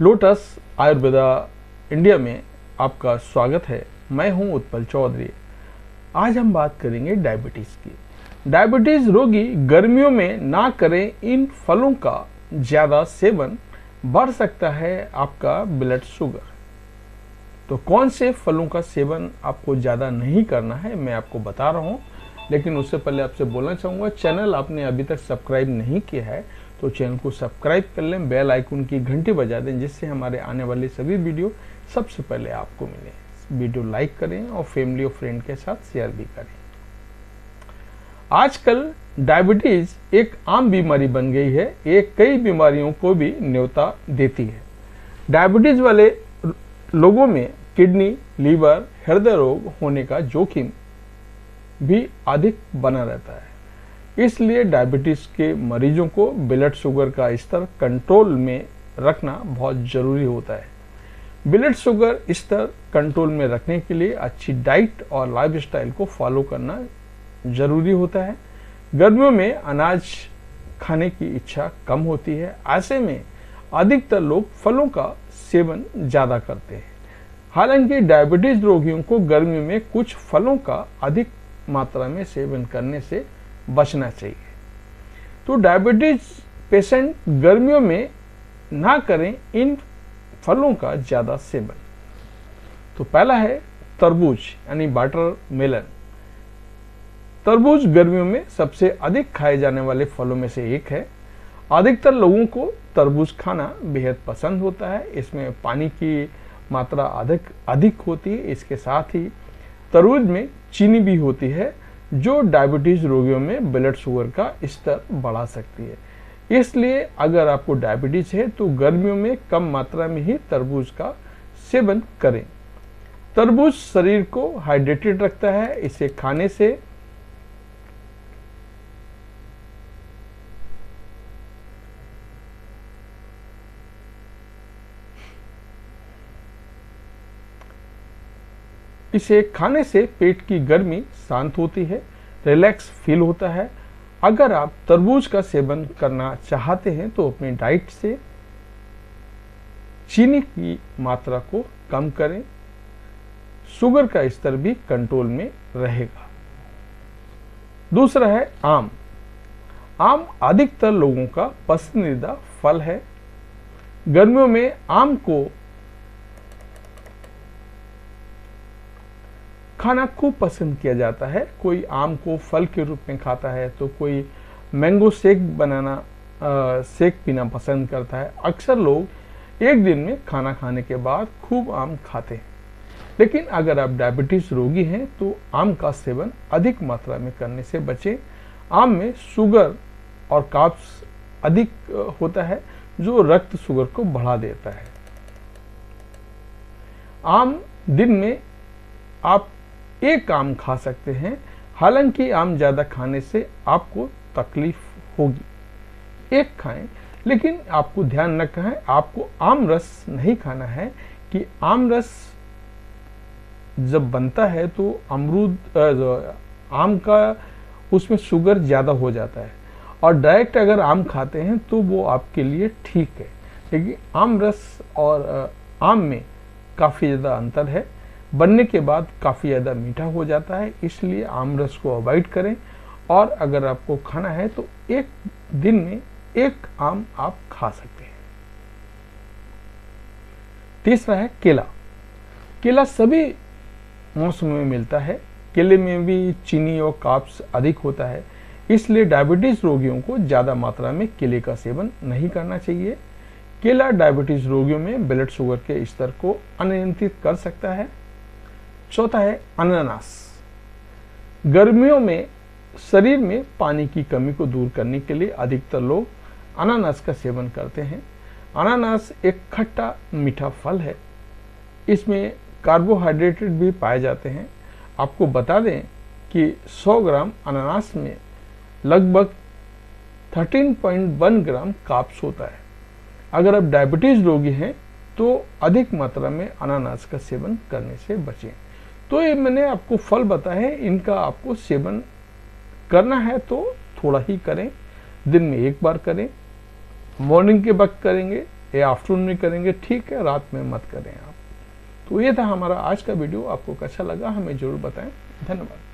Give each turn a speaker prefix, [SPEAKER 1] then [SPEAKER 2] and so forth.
[SPEAKER 1] Lotus Ayurveda India में आपका स्वागत है। मैं हूँ उत्पल चौधरी। आज हम बात करेंगे डायबिटीज़ की। डायबिटीज़ रोगी गर्मियों में ना करें इन फलों का ज़्यादा सेवन, बढ़ सकता है आपका ब्लड शुगर तो कौन से फलों का सेवन आपको ज़्यादा नहीं करना है, मैं आपको बता रहा हूँ, लेकिन उससे पहले आपसे बोलना चाहूँगा, चैनल आपने अभी तक सब्सक्राइब नहीं किया है तो चैनल को सब्सक्राइब कर लें, बेल आइकन की घंटी बजा दें, जिससे हमारे आने वाली सभी वीडियो सबसे पहले आपको मिले। वीडियो लाइक करें और फैमिली और फ्रेंड के साथ शेयर भी करें। आजकल डायबिटीज़ एक आम बीमारी बन गई है, ये कई बीमारियों को भी न्योता देती है। डायबिटीज़ वाले लोगों में किडनी लीवर हृदय रोग होने का जोखिम भी अधिक बना रहता है। इसलिए डायबिटीज़ के मरीजों को ब्लड शुगर का स्तर कंट्रोल में रखना बहुत ज़रूरी होता है। ब्लड शुगर स्तर कंट्रोल में रखने के लिए अच्छी डाइट और लाइफस्टाइल को फॉलो करना ज़रूरी होता है। गर्मियों में अनाज खाने की इच्छा कम होती है। ऐसे में अधिकतर लोग फलों का सेवन ज़्यादा करते हैं। हालाँकि डायबिटीज़ रोगियों को गर्मियों में कुछ फलों का अधिक मात्रा में सेवन करने से बचना चाहिए। तो डायबिटीज़ पेशेंट गर्मियों में ना करें, इन फलों का ज़्यादा सेवन। तो पहला है तरबूज, यानी वाटर मेलन तरबूज गर्मियों में सबसे अधिक खाए जाने वाले फलों में से एक है। अधिकतर लोगों को तरबूज खाना बेहद पसंद होता है। इसमें पानी की मात्रा अधिक अधिक होती है। इसके साथ ही तरबूज में चीनी भी होती है। जो डायबिटीज़ रोगियों में ब्लड शुगर का स्तर बढ़ा सकती है। इसलिए अगर आपको डायबिटीज़ है तो गर्मियों में कम मात्रा में ही तरबूज का सेवन करें। तरबूज शरीर को हाइड्रेटेड रखता है। इसे खाने से इसे खाने से पेट की गर्मी शांत होती है रिलैक्स फील होता है। अगर आप तरबूज का सेवन करना चाहते हैं तो अपनी डाइट से चीनी की मात्रा को कम करें। शुगर का स्तर भी कंट्रोल में रहेगा। दूसरा है आम। आम अधिकतर लोगों का पसंदीदा फल है। गर्मियों में आम को खाना खूब पसंद किया जाता है। कोई आम को फल के रूप में खाता है तो कोई मैंगो शेक बनाना शेक पीना पसंद करता है। अक्सर लोग एक दिन में खाना खाने के बाद खूब आम खाते हैं। लेकिन अगर आप डायबिटीज़ रोगी हैं तो आम का सेवन अधिक मात्रा में करने से बचें। आम में शुगर और काप्स अधिक होता है, जो रक्त शुगर को बढ़ा देता है। आम दिन में आप एक आम खा सकते हैं। हालाँकि आम ज़्यादा खाने से आपको तकलीफ़ होगी। एक खाएँ, लेकिन आपको ध्यान रखना है आपको आम रस नहीं खाना है कि आम रस जब बनता है तो अमरूद आम का उसमें शुगर ज़्यादा हो जाता है। और डायरेक्ट अगर आम खाते हैं तो वो आपके लिए ठीक है। लेकिन आम रस और आम में काफ़ी ज़्यादा अंतर है। बनने के बाद काफ़ी ज़्यादा मीठा हो जाता है, इसलिए आम रस को अवॉइड करें। और अगर आपको खाना है तो एक दिन में एक आम आप खा सकते हैं। तीसरा है केला। केला सभी मौसम में मिलता है। केले में भी चीनी और काप्स अधिक होता है, इसलिए डायबिटीज़ रोगियों को ज़्यादा मात्रा में केले का सेवन नहीं करना चाहिए। केला डायबिटीज़ रोगियों में ब्लड शुगर के स्तर को अनियंत्रित कर सकता है। चौथा है अनानास। गर्मियों में, शरीर में पानी की कमी को दूर करने के लिए अधिकतर लोग अनानास का सेवन करते हैं। अनानास एक खट्टा, मीठा फल है। इसमें कार्बोहाइड्रेटेड भी पाए जाते हैं। आपको बता दें कि 100 ग्राम अनानास में लगभग 13.1 ग्राम काप्स होता है। अगर आप डायबिटीज़ रोगी हैं तो अधिक मात्रा में अनानास का सेवन करने से बचें। तो ये मैंने आपको फल बताए इनका आपको सेवन करना है तो थोड़ा ही करें, दिन में एक बार करें मॉर्निंग के वक्त करेंगे या आफ्टरनून में करेंगे, ठीक है, रात में मत करें आप। तो ये था हमारा आज का वीडियो आपको कैसा लगा हमें ज़रूर बताएँ। धन्यवाद।